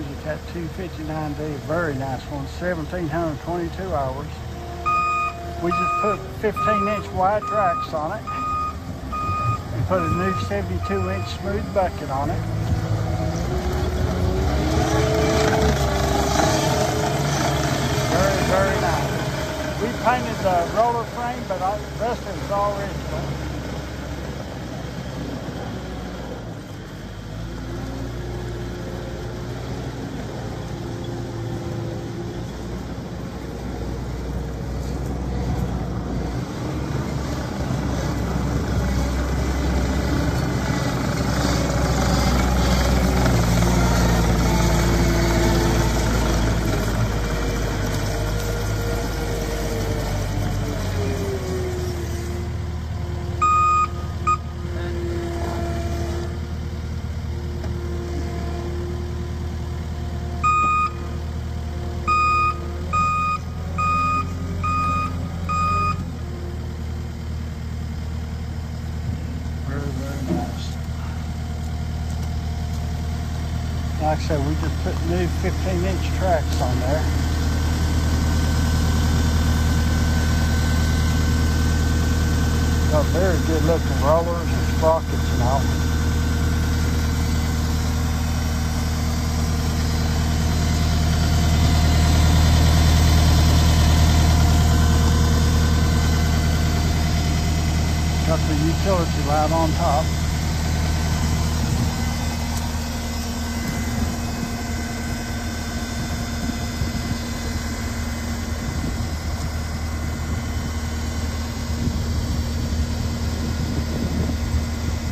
Here's a Cat 259D, very nice one, 1722 hours. We just put 15 inch wide tracks on it and put a new 72 inch smooth bucket on it. Very, very nice. We painted the roller frame, but the rest of it's all original. Like I said, we just put new 15 inch tracks on there. Got very good looking rollers and sprockets and all. Got the utility light on top.